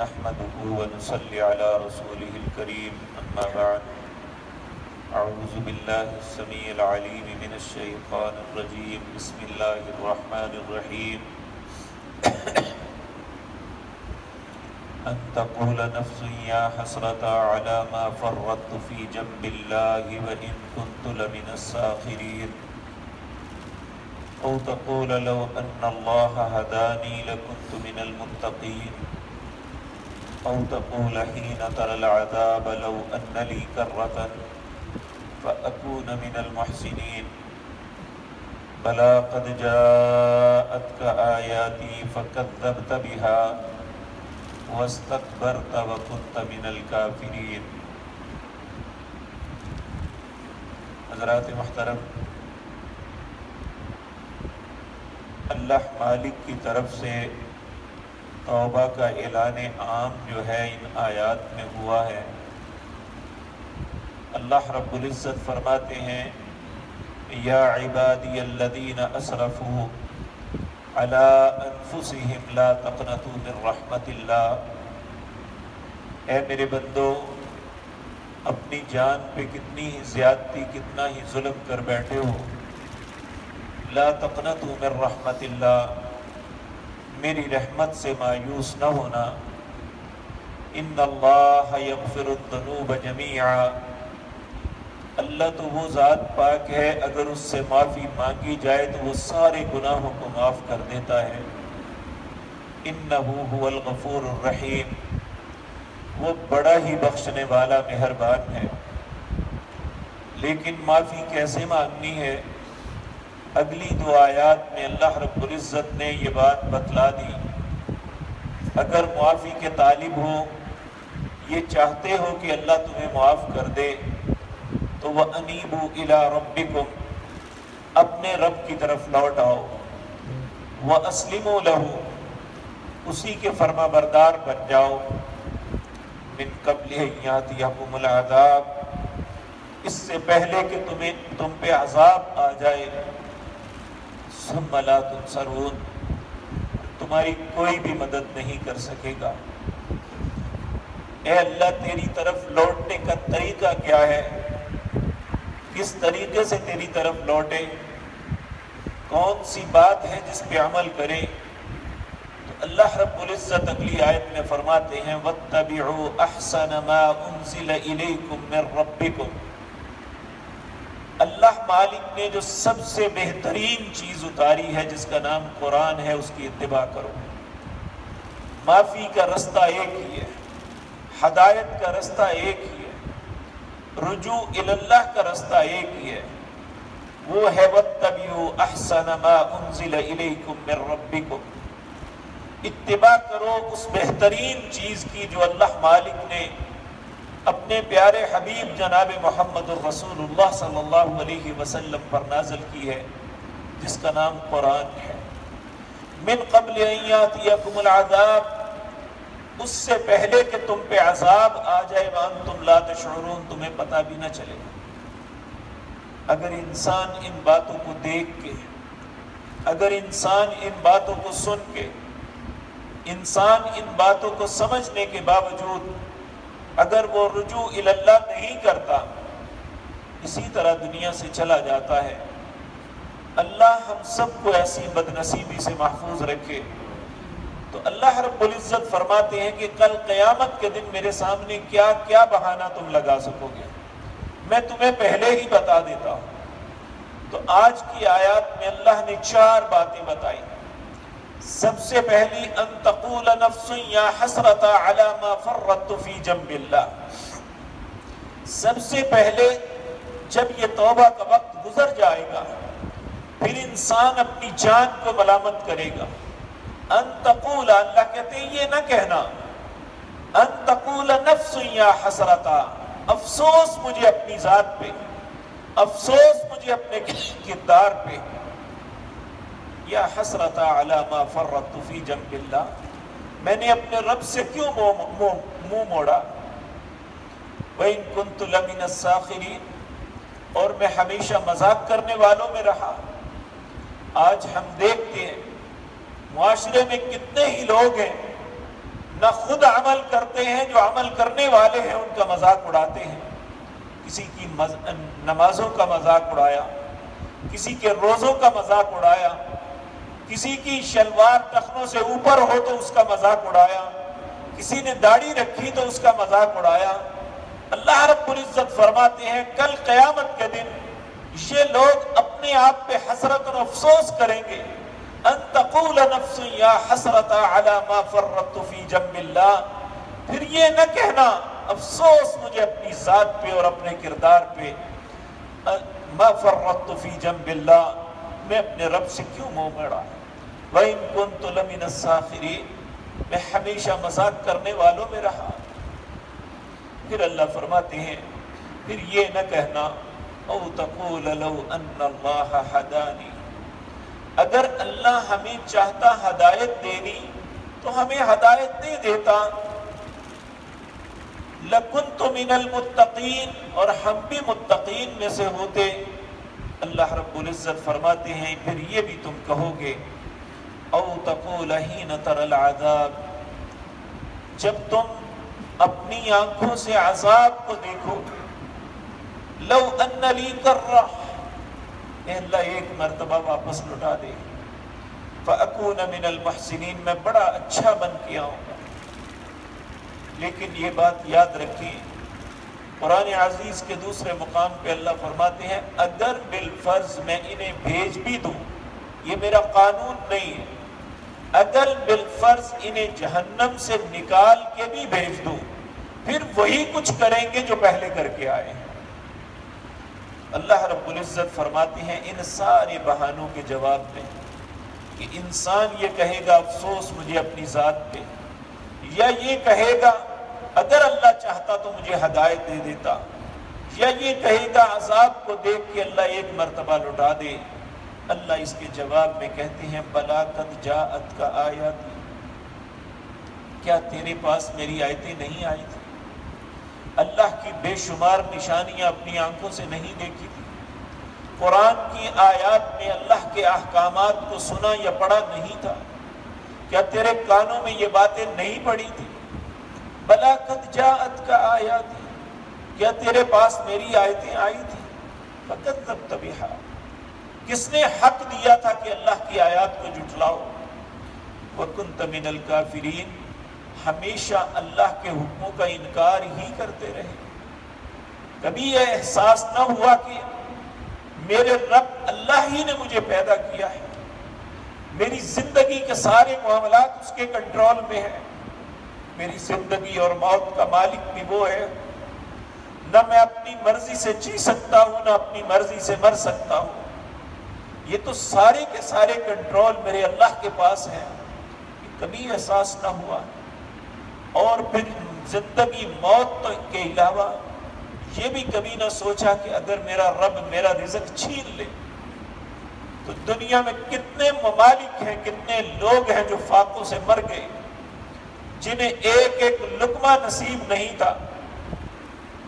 نحمده ونصلي على رسوله الكريم أما بعد. أعوذ بالله السميع العليم من الشيطان الرجيم. بسم الله الرحمن الرحيم. أن تقول نفس يا حسرة على ما فرطت في جنب الله وإن كنت لمن الساخرين. أو تقول لو أن الله هداني لكنت من المتقين. أو تقول حين ترى العذاب لو أن لي كرة فأكون من المحسنين بلى قد جاءتك آياتي فكذبت بها واستكبرت وكنت من الكافرين حضرات محترم، اللہ مالک کی طرف سے توبہ کا اعلان عام جو ہے ان آیات میں ہوا ہے۔ اللہ رب العزت فرماتے ہیں، یا عبادی الذین اسرفوا على انفسهم لا تقنطوا من رحمت اللہ۔ اے میرے بندو، اپنی جان پہ کتنی ہی زیادتی، کتنا ہی ظلم کر بیٹھے ہو۔ لا تقنطوا من رحمت اللہ۔ میری رحمت سے مایوس نہ ہونا۔ ان اللہ یغفر الذنوب جميعا اللہ تو وہ ذات پاک ہے، اگر اس سے معافی مانگی جائے تو وہ سارے گناہوں کو معاف کر دیتا ہے۔ انہو هو الغفور الرحیم۔ وہ بڑا ہی بخشنے والا مہربان ہے۔ لیکن معافی کیسے مانگنی ہے؟ اگلی دو آیات میں اللہ رب العزت نے یہ بات بتلا دی۔ اگر معافی کے طالب ہو یہ چاہتے ہو کہ اللہ تمہیں معاف کر دے، تو وہ انیبو الا ربکم اپنے رب کی طرف لوٹ آؤ۔ وہ اسلم و لہو اسی کے فرما بردار بن جاؤ۔ من قبل یاتیکم العذاب، اس سے پہلے کہ تمہیں، تم پہ عذاب آ جائے۔ ثم لا تنصرون تمہاری کوئی بھی مدد نہیں کر سکے گا۔ اے اللہ، تیری طرف لوٹنے کا طریقہ کیا ہے؟ کس طریقے سے تیری طرف لوٹے؟ کون سی بات ہے جس پہ عمل کرے؟ تو اللہ رب العزت اگلی آیت میں فرماتے ہیں، وَاتَّبِعُوا أَحْسَنَ مَا أُنزِلَ إِلَيْكُم مِّن رَبِّكُم۔ اللہ مالک نے جو سب سے بہترین چیز اتاری ہے، جس کا نام قرآن ہے، اس کی اتباع کرو۔ معافی کا رستہ ایک ہی ہے، ہدایت کا رستہ ایک ہی ہے، رجوع اللہ کا رستہ ایک ہی ہے۔ وہ ہے، وَاتَّبِعُوا أَحْسَنَ مَا أُنزِلَ إِلَيْكُم مِّن رَبِّكُم۔ اتباع کرو اس بہترین چیز کی جو اللہ مالک نے اپنے پیارے حبیب جناب محمد الرسول اللہ صلی اللہ علیہ وسلم پر نازل کی ہے، جس کا نام قرآن ہے۔ من قبل ان یاتیکم العذاب، اس سے پہلے کہ تم پہ عذاب آ جائے وانتم لا تشعرون، تمہیں پتہ بھی نہ چلے۔ اگر انسان ان باتوں کو دیکھ کے، اگر انسان ان باتوں کو سن کے، انسان ان باتوں کو سمجھنے کے باوجود اگر وہ رجوع اللہ نہیں کرتا، اسی طرح دنیا سے چلا جاتا ہے۔ اللہ ہم سب کو ایسی بدنصیبی سے محفوظ رکھے۔ تو اللہ رب العزت فرماتے ہیں کہ کل قیامت کے دن میرے سامنے کیا کیا بہانہ تم لگا سکو گے؟ میں تمہیں پہلے ہی بتا دیتا ہوں۔ تو آج کی آیات میں اللہ نے چار باتیں بتائی۔ سب سے پہلی ان تقول نفس یا حسرت علی ما فرطت فی جنب اللہ۔ سب سے پہلے جب یہ توبہ کا وقت گزر جائے گا، پھر انسان اپنی جان کو ملامت کرے گا۔ ان تقول، اللہ کہتے ہیں، یہ نہ کہنا۔ ان تقول نفس یا حسرت، افسوس مجھے اپنی ذات پہ، افسوس مجھے اپنے کردار پہ۔ یا حسرت علی ما فرطت فی جنب اللہ میں نے اپنے رب سے کیوں منہ موڑا؟ وَإِن كُنْتُ لَمِنَ السَّاخِرِينَ، اور میں ہمیشہ مذاق کرنے والوں میں رہا۔ آج ہم دیکھتے ہیں، معاشرے میں کتنے ہی لوگ ہیں، نہ خود عمل کرتے ہیں، جو عمل کرنے والے ہیں، ان کا مذاق اڑاتے ہیں۔ کسی کی نمازوں کا مذاق اڑایا، کسی کے روزوں کا مذاق اڑایا کسی کی شلوار ٹخنوں سے اوپر ہو تو اس کا مذاق اڑایا، کسی نے داڑھی رکھی تو اس کا مذاق اڑایا۔ اللہ رب العزت فرماتے ہیں، کل قیامت کے دن یہ لوگ اپنے آپ پہ حسرت اور افسوس کریں گے۔ ان تقول نفس یا حسرت على ما فرطت فی جنب اللہ۔ پھر یہ نہ کہنا، افسوس مجھے اپنی ذات پہ اور اپنے کردار پہ۔ ما فرطت فی جنب اللہ، میں اپنے رب سے کیوں منہ مڑا؟ وَإِن كُنْتُ لَمِنَ السَّاخِرِينَ، میں ہمیشہ مذاق کرنے والوں میں رہا۔ پھر اللہ فرماتے ہیں، پھر یہ نہ کہنا، او تقول لو ان اللہ حدانی اگر اللہ ہمیں چاہتا ہدایت دینی، تو ہمیں ہدایت دے دیتا۔ لکنت من المتقین اور ہم بھی متقین میں سے ہوتے۔ اللہ رب العزت فرماتے ہیں، پھر یہ بھی تم کہو گے او تقول حین تر العذاب، جب تم اپنی آنکھوں سے عذاب کو دیکھو، لو ان لی کر اے اللہ ایک مرتبہ واپس لٹا دے فَأَكُونَ مِنَ الْمُحْسِنِينَ میں بڑا اچھا بن کیا ہوں لیکن یہ بات یاد رکھیں، قرآن عزیز کے دوسرے مقام پہ اللہ فرماتے ہیں، اگر بالفرض میں انہیں بھیج بھی دوں، یہ میرا قانون نہیں ہے۔ اگر بالفرض انہیں جہنم سے نکال کے بھی بھیج دوں۔ پھر وہی کچھ کریں گے جو پہلے کر کے آئے ہیں۔ اللہ رب العزت فرماتے ہیں، ان سارے بہانوں کے جواب میں کہ انسان یہ کہے گا، افسوس مجھے اپنی ذات پہ۔ یا یہ کہے گا، اگر اللہ چاہتا تو مجھے ہدایت دے دیتا۔ یا یہ کہے گا، عذاب کو دیکھ کے اللہ ایک مرتبہ لٹا دے۔ اللہ اس کے جواب میں کہتے ہیں بلاکت جاعت کا آیات کیا تیرے پاس میری آیتیں نہیں آئی تھی اللہ کی بے شمار نشانیاں اپنی آنکھوں سے نہیں دیکھی تھی قرآن کی آیات میں اللہ کے احکامات کو سنا یا پڑھا نہیں تھا۔ کیا تیرے کانوں میں یہ باتیں نہیں پڑھی تھی بلاکت جاعت کا آیات۔ کیا تیرے پاس میری آیتیں آئی تھی فقط تب تبیہ کس نے حق دیا تھا کہ اللہ کی آیات کو جٹلاؤ وَكُنْتَ مِنَ الْكَافِرِينَ، ہمیشہ اللہ کے حکموں کا انکار ہی کرتے رہے۔ کبھی یہ احساس نہ ہوا کہ میرے رب اللہ ہی نے مجھے پیدا کیا ہے۔ میری زندگی کے سارے معاملات اس کے کنٹرول میں ہیں۔ میری زندگی اور موت کا مالک بھی وہ ہے۔ نہ میں اپنی مرضی سے جی سکتا ہوں، نہ اپنی مرضی سے مر سکتا ہوں۔ یہ تو سارے کے سارے کنٹرول میرے اللہ کے پاس ہیں کبھی احساس نہ ہوا۔ اور پھر زندگی موت کے علاوہ یہ بھی کبھی نہ سوچا کہ اگر میرا رب میرا رزق چھین لے، تو دنیا میں کتنے ممالک ہیں، کتنے لوگ ہیں جو فاقوں سے مر گئے، جنہیں ایک ایک لکمہ نصیب نہیں تھا۔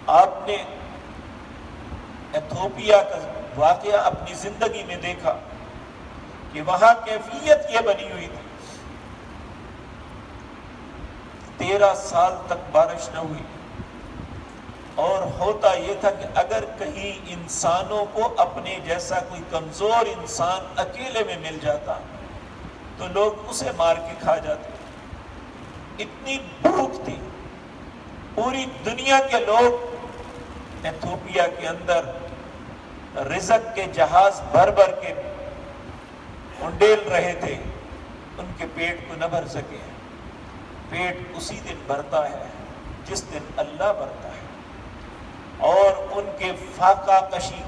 آپ نے ایتھوپیا کا واقعہ اپنی زندگی میں دیکھا کہ وہاں کیفیت یہ بنی ہوئی تھی۔ تیرہ سال تک بارش نہ ہوئی۔ اور ہوتا یہ تھا کہ اگر کہیں انسانوں کو اپنے جیسا کوئی کمزور انسان اکیلے میں مل جاتا تو لوگ اسے مار کے کھا جاتے۔ اتنی بھوک تھی۔ پوری دنیا کے لوگ ایتھوپیا کے اندر رزق کے جہاز بھر بھر کے انڈیل رہے تھے، ان کے پیٹ کو نہ بھر سکے۔ پیٹ اسی دن بھرتا ہے جس دن اللہ بھرتا ہے۔ اور ان کے فاقہ کشی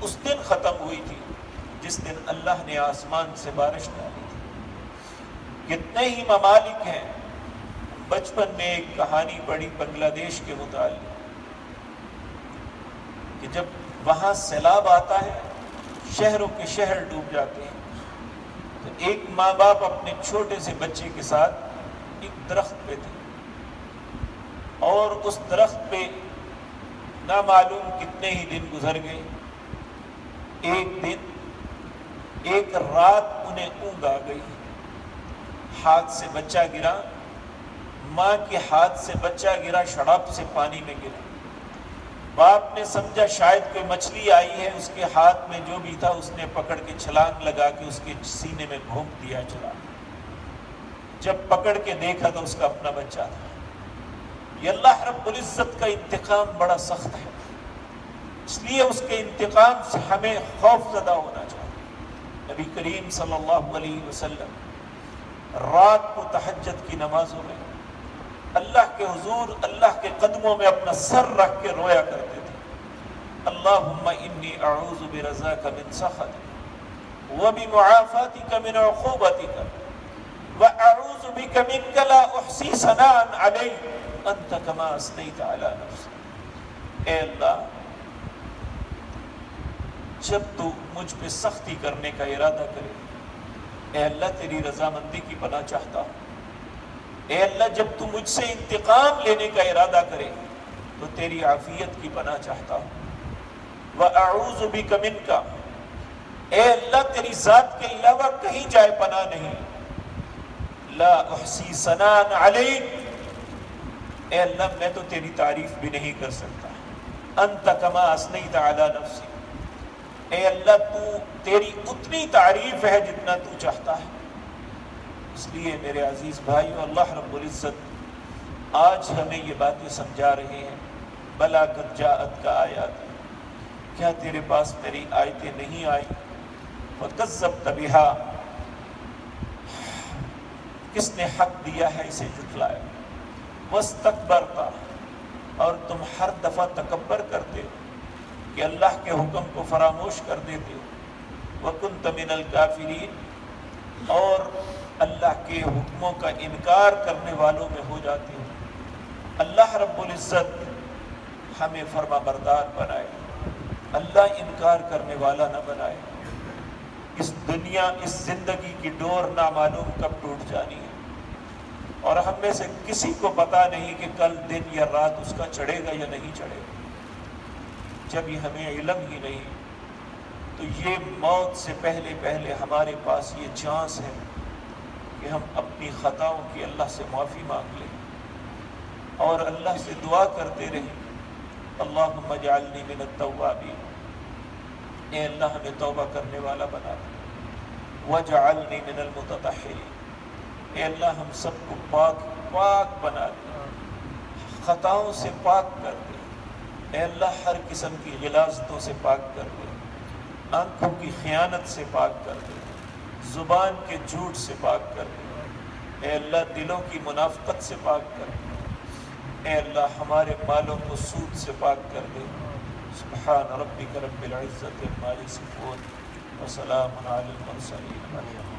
اس دن ختم ہوئی تھی جس دن اللہ نے آسمان سے بارش ڈالی تھی۔ کتنے ہی ممالک ہیں، بچپن میں ایک کہانی پڑھی بنگلہ دیش کے متعلق کہ جب وہاں سیلاب آتا ہے، شہروں کے شہر ڈوب جاتے ہیں۔ تو ایک ماں باپ اپنے چھوٹے سے بچے کے ساتھ ایک درخت پہ تھے۔ اور اس درخت پہ نہ معلوم کتنے ہی دن گزر گئے۔ ایک دن، ایک رات انہیں اونگ آ گئی۔ ہاتھ سے بچہ گرا، ماں کے ہاتھ سے بچہ گرا شڑاب سے پانی میں گرا۔ باپ نے سمجھا شاید کوئی مچھلی آئی ہے، اس کے ہاتھ میں جو بھی تھا، اس نے پکڑ کے چھلانگ لگا کے اس کے سینے میں گھونپ دیا چلا جب پکڑ کے دیکھا تو اس کا اپنا بچہ تھا۔ یہ اللہ رب العزت کا انتقام بڑا سخت ہے۔ اس لیے اس کے انتقام سے ہمیں خوف زدہ ہونا چاہیے۔ نبی کریم صلی اللہ علیہ وسلم رات کو تحجد کی نمازوں میں اللہ کے حضور، اللہ کے قدموں میں اپنا سر رکھ کے رویا کرتے تھے۔ اللہم انی اعوذ برزاک من سخط وبمعافاتک من عقوبتک واعوذ بک منک لا احسی سنان علی انت کما اسنیت علی نفس اے اللہ، جب تو مجھ پہ سختی کرنے کا ارادہ کرے، اے اللہ، تیری رضامندی کی پناہ چاہتا ہوں۔ اے اللہ، جب تو مجھ سے انتقام لینے کا ارادہ کرے، تو تیری عافیت کی پناہ چاہتا ہوں۔ وَأَعُوذُ بِكَ مِنْكَ اے اللہ، تیری ذات کے علاوہ کہیں جائے پناہ نہیں۔ لا احسی سنان علیک اے اللہ، میں تو تیری تعریف بھی نہیں کر سکتا۔ انت کما اسنیت علی نفسی اے اللہ، تو تیری اتنی تعریف ہے جتنا تو چاہتا ہے۔ اس لیے میرے عزیز بھائی اللہ رب العزت آج ہمیں یہ باتیں سمجھا رہے ہیں، بلا کر جاعت کا آیات۔ کیا تیرے پاس میری آیتیں نہیں آئی وَقَذَّبْ تَبِحَا کس نے حق دیا ہے اسے جھٹلایا؟ وَاسْتَقْبَرْتَ اور تم ہر دفعہ تکبر کرتے ہو کہ اللہ کے حکم کو فراموش کر دیتے ہو۔ وَكُنْتَ مِنَ الْكَافِرِينَ۔ اور اللہ کے حکموں کا انکار کرنے والوں میں ہو جاتی ہوں اللہ رب العزت ہمیں فرما بردار بنائے۔ اللہ انکار کرنے والا نہ بنائے۔ اس دنیا، اس زندگی کی ڈور نامعلوم کب ٹوٹ جانی ہے۔ اور ہم میں سے کسی کو پتا نہیں کہ کل دن یا رات اس کا چڑھے گا یا نہیں چڑھے گا۔ جب یہ ہمیں علم ہی نہیں، تو یہ موت سے پہلے پہلے ہمارے پاس یہ چانس ہے۔ کہ ہم اپنی خطاؤں کی اللہ سے معافی مانگ لیں اور اللہ سے دعا کرتے رہیں۔ اللہم جعلنی من التوابین۔ اے اللہ، ہمیں توبہ کرنے والا بنا دے۔ وجعلنی من المتطہرین۔ اے اللہ، ہم سب کو پاک پاک بنا دے۔ خطاؤں سے پاک کر دے۔ اے اللہ، ہر قسم کی غلاظتوں سے پاک کر دے۔ آنکھوں کی خیانت سے پاک کر دے۔ زبان کے جھوٹ سے پاک کر دے۔ اے اللہ، دلوں کی منافقت سے پاک کر دے۔ اے اللہ، ہمارے مالوں کو سود سے پاک کر دے۔ سبحان ربک رب العزت عما یصفون وسلام علی المرسلین۔